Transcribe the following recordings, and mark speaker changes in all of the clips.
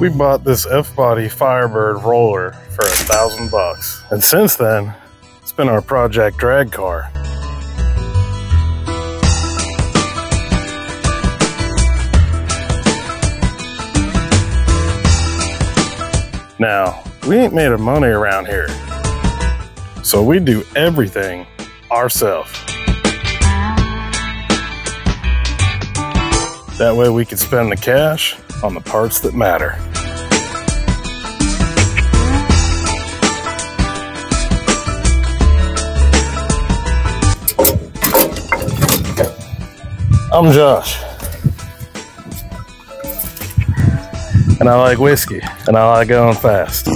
Speaker 1: We bought this F-Body Firebird roller for a thousand bucks. And since then, it's been our project drag car. Now, we ain't made of money around here. So we do everything ourselves. That way we can spend the cash on the parts that matter. I'm Josh. And I like whiskey. And I like going fast.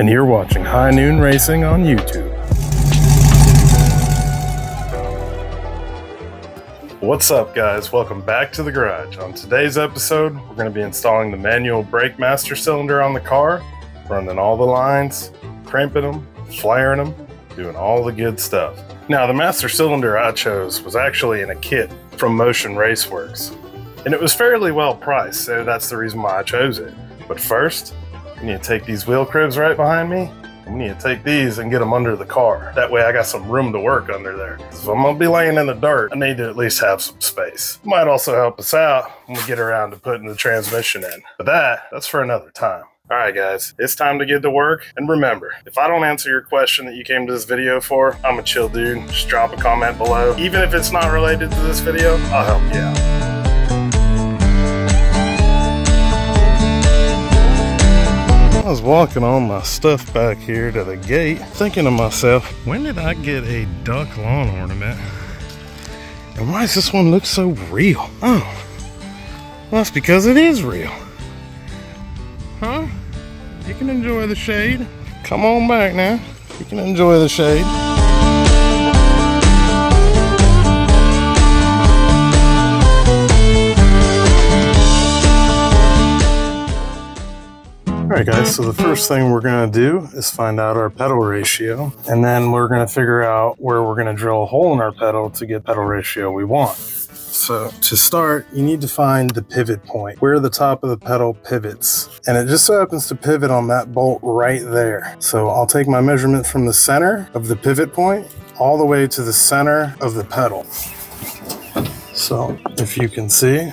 Speaker 1: And you're watching High Noon Racing on YouTube. What's up, guys? Welcome back to the garage. On today's episode, we're going to be installing the manual brake master cylinder on the car, running all the lines, cramping them, flaring them, doing all the good stuff. Now, the master cylinder I chose was actually in a kit from Motion Raceworks, and it was fairly well priced, so that's the reason why I chose it. But first, we need to take these wheel cribs right behind me. We need to take these and get them under the car. That way I got some room to work under there. If I'm gonna be laying in the dirt, I need to at least have some space. Might also help us out when we get around to putting the transmission in. But that, that's for another time. All right, guys, it's time to get to work. And remember, if I don't answer your question that you came to this video for, I'm a chill dude. Just drop a comment below. Even if it's not related to this video, I'll help you out. Was walking all my stuff back here to the gate, thinking to myself, when did I get a duck lawn ornament? And why does this one look so real? Oh, well, that's because it is real. Huh? You can enjoy the shade. Come on back now. You can enjoy the shade. Alright guys, so the first thing we're going to do is find out our pedal ratio, and then we're going to figure out where we're going to drill a hole in our pedal to get pedal ratio we want. So to start, you need to find the pivot point, where the top of the pedal pivots. And it just so happens to pivot on that bolt right there. So I'll take my measurement from the center of the pivot point all the way to the center of the pedal. So if you can see,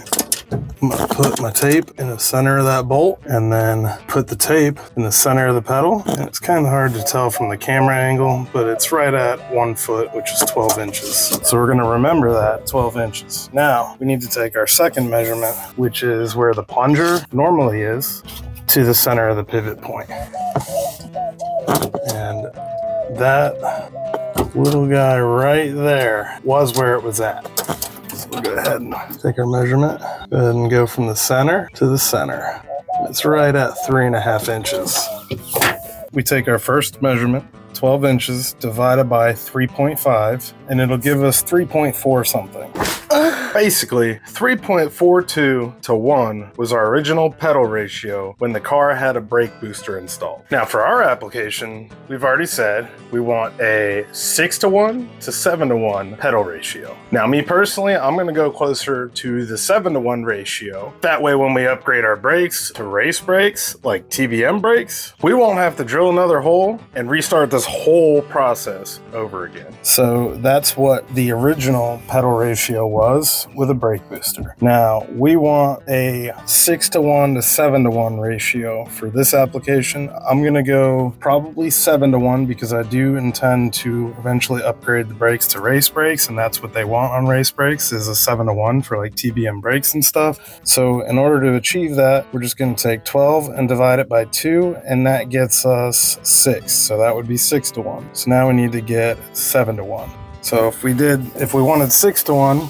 Speaker 1: I'm gonna put my tape in the center of that bolt and then put the tape in the center of the pedal. And it's kind of hard to tell from the camera angle, but it's right at one foot, which is 12 inches. So we're gonna remember that 12 inches. Now we need to take our second measurement, which is where the plunger normally is, to the center of the pivot point. And that little guy right there was where it was at. We'll go ahead and take our measurement. And go from the center to the center. It's right at three and a half inches. We take our first measurement, 12 inches divided by 3.5, and it'll give us 3.4 something. Basically, 3.42 to 1 was our original pedal ratio when the car had a brake booster installed. Now, for our application, we've already said we want a 6 to 1 to 7 to 1 pedal ratio. Now, me personally, I'm going to go closer to the 7 to 1 ratio. That way, when we upgrade our brakes to race brakes, like TBM brakes, we won't have to drill another hole and restart this whole process over again. So that's what the original pedal ratio was with a brake booster. Now we want a six to one to seven to one ratio for this application. I'm gonna go probably seven to one because I do intend to eventually upgrade the brakes to race brakes, and that's what they want on race brakes is a seven to one for like TBM brakes and stuff. So in order to achieve that, we're just gonna take 12 and divide it by two, and that gets us six. So that would be six to one. So now we need to get seven to one. So if we did, if we wanted six to one,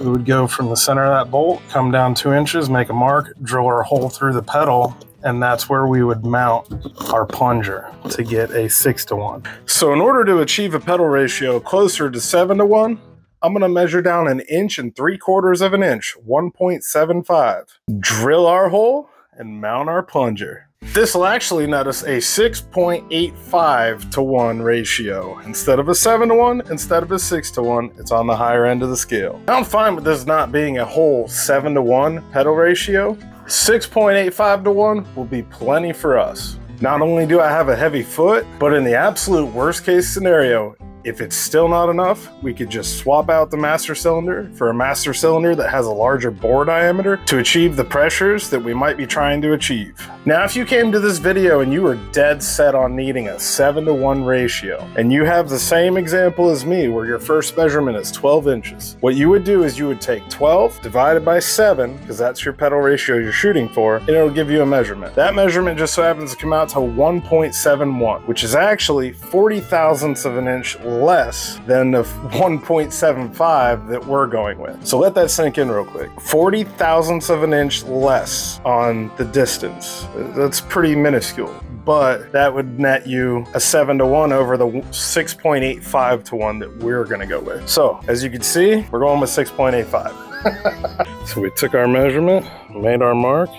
Speaker 1: we would go from the center of that bolt, come down two inches, make a mark, drill our hole through the pedal, and that's where we would mount our plunger to get a six to one. So in order to achieve a pedal ratio closer to seven to one, I'm to measure down an inch and three quarters of an inch, 1.75. Drill our hole and mount our plunger. This will actually net us a 6.85 to 1 ratio. Instead of a 7 to 1, instead of a 6 to 1, it's on the higher end of the scale. I'm fine with this not being a whole 7 to 1 pedal ratio. 6.85 to 1 will be plenty for us. Not only do I have a heavy foot, but in the absolute worst case scenario, if it's still not enough, we could just swap out the master cylinder for a master cylinder that has a larger bore diameter to achieve the pressures that we might be trying to achieve. Now, if you came to this video and you were dead set on needing a 7 to 1 ratio, and you have the same example as me where your first measurement is 12 inches, what you would do is you would take 12 divided by 7, because that's your pedal ratio you're shooting for, and it'll give you a measurement. That measurement just so happens to come out to 1.71, which is actually 40 thousandths of an inch less than the 1.75 that we're going with. So let that sink in real quick. 40 thousandths of an inch less on the distance. That's pretty minuscule but that would net you a 7 to 1 over the 6.85 to 1 that we're going to go with. So, as you can see, we're going with 6.85. so we took our measurement, made our mark.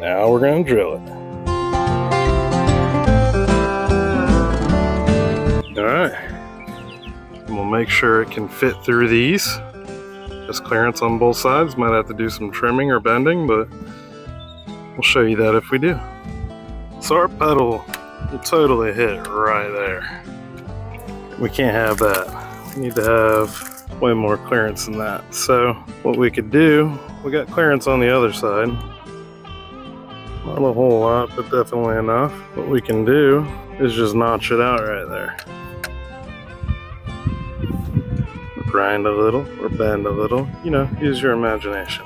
Speaker 1: Now we're going to drill it. All right. We'll make sure it can fit through these. There's clearance on both sides. Might have to do some trimming or bending, but we'll show you that if we do. So our pedal will totally hit right there. We can't have that. We need to have way more clearance than that. So what we could do, we got clearance on the other side. Not a whole lot, but definitely enough. What we can do is just notch it out right there. grind a little or bend a little. You know, use your imagination.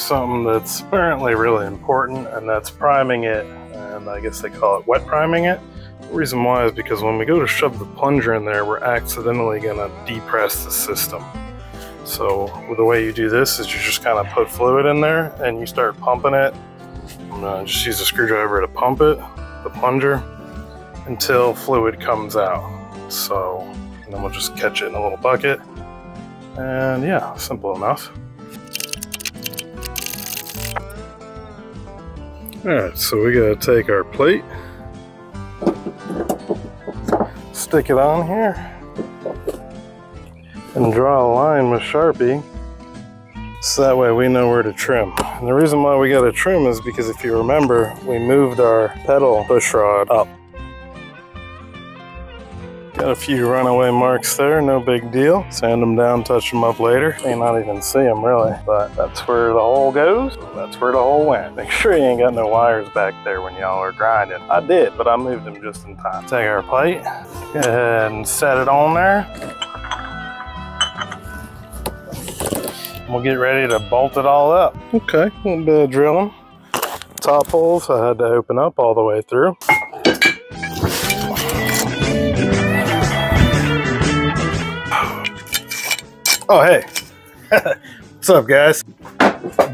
Speaker 1: Something that's apparently really important, and that's priming it. And I guess they call it wet priming it. The reason why is because when we go to shove the plunger in there, we're accidentally going to depress the system. So the way you do this is you just kind of put fluid in there and you start pumping it. Uh, just use a screwdriver to pump it, the plunger, until fluid comes out. So then we'll just catch it in a little bucket. And yeah, simple enough. Alright, so we gotta take our plate, stick it on here, and draw a line with Sharpie so that way we know where to trim. And the reason why we gotta trim is because if you remember, we moved our pedal push rod up Got a few runaway marks there, no big deal. Sand them down, touch them up later. May not even see them really, but that's where the hole goes. That's where the hole went. Make sure you ain't got no wires back there when y'all are grinding. I did, but I moved them just in time. Take our plate, and set it on there. We'll get ready to bolt it all up. Okay, a little bit of drilling. Top holes I had to open up all the way through. Oh, hey. What's up, guys?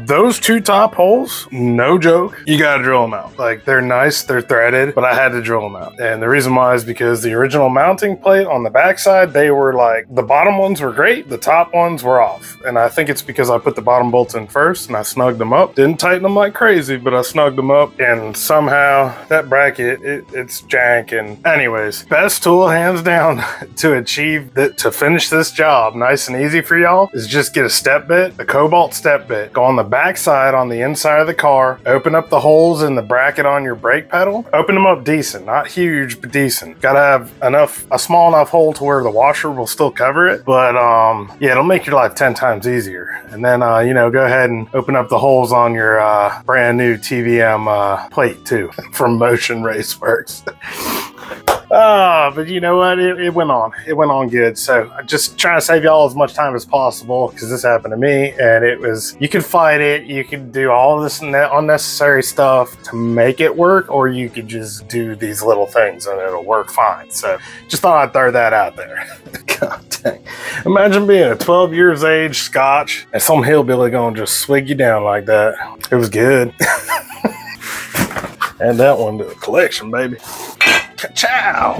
Speaker 1: Those two top holes, no joke, you gotta drill them out. Like they're nice, they're threaded, but I had to drill them out. And the reason why is because the original mounting plate on the backside, they were like, the bottom ones were great, the top ones were off. And I think it's because I put the bottom bolts in first and I snugged them up. Didn't tighten them like crazy, but I snugged them up. And somehow that bracket, it, it's jank. And anyways, best tool hands down to achieve that, to finish this job nice and easy for y'all is just get a step bit, a cobalt step bit, go on the back side on the inside of the car, open up the holes in the bracket on your brake pedal, open them up decent, not huge, but decent. Gotta have enough, a small enough hole to where the washer will still cover it. But um, yeah, it'll make your life 10 times easier. And then, uh, you know, go ahead and open up the holes on your uh, brand new TBM uh, plate too from Motion Raceworks. Oh, but you know what? It, it, went on. It went on good. So I'm just trying to save y'all as much time as possible because this happened to me. And it was, you can fight it. You can do all this unnecessary stuff to make it work, or you could just do these little things and it'll work fine. So just thought I'd throw that out there. God dang. Imagine being a 12 years age Scotch and some hillbilly going to just swig you down like that. It was good. and that one to the collection, baby. Ciao.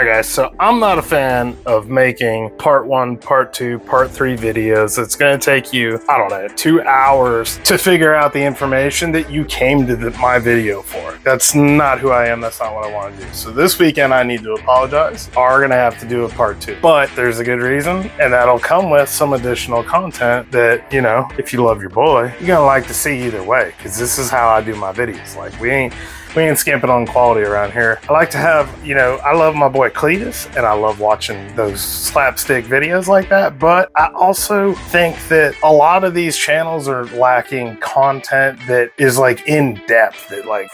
Speaker 1: Alright guys, so I'm not a fan of making part one, part two, part three videos. It's going to take you, I don't know, two hours to figure out the information that you came to the, my video for. That's not who I am. That's not what I want to do. So this weekend I need to apologize. Are going to have to do a part two. But there's a good reason, and that'll come with some additional content that, you know, if you love your boy, you're to like to see either way. Because this is how I do my videos. Like, we ain't we ain't skimping on quality around here. I like to have, you know, I love my boy Cleetus and I love watching those slapstick videos like that. But I also think that a lot of these channels are lacking content that is like in depth, that like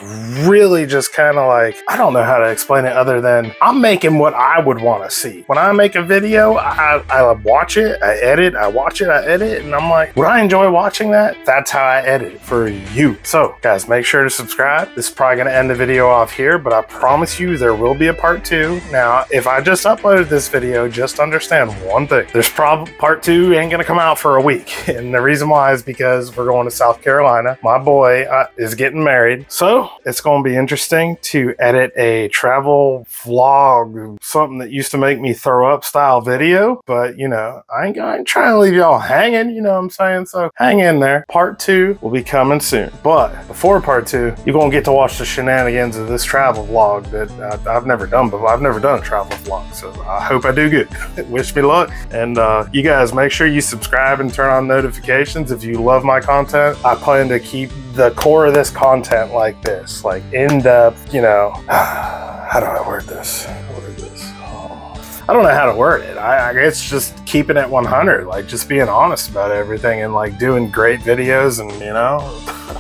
Speaker 1: really just kind of like, I don't know how to explain it other than I'm making what I would want to see. When I make a video, I, I watch it, I edit, I watch it, I edit, and I'm like, would I enjoy watching that? That's how I edit for you. So guys, make sure to subscribe. This is probably going to end the video off here, but I promise you there will be a part two. Now, if I just uploaded this video, just understand one thing. There's probably part two ain't gonna come out for a week. And the reason why is because we're going to South Carolina. My boy uh, is getting married. So it's gonna be interesting to edit a travel vlog, something that used to make me throw up style video. But you know, I ain't, ain't trying to leave y'all hanging, you know what I'm saying? So hang in there. Part two will be coming soon. But before part two, you're gonna get to watch the shenanigans of this travel vlog that uh, I've never done before. I've never done a travel vlog, so I hope I do good. Wish me luck. And uh, you guys, make sure you subscribe and turn on notifications if you love my content. I plan to keep the core of this content like this, like in depth, you know. How do I word this? Word this? Oh. I don't know how to word it. I, I guess just keeping it 100, like just being honest about everything and like doing great videos and, you know.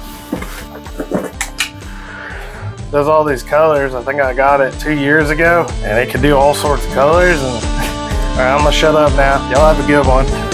Speaker 1: does all these colors. I think I got it two years ago and it can do all sorts of colors. And all right, I'm gonna shut up now. Y'all have a good one.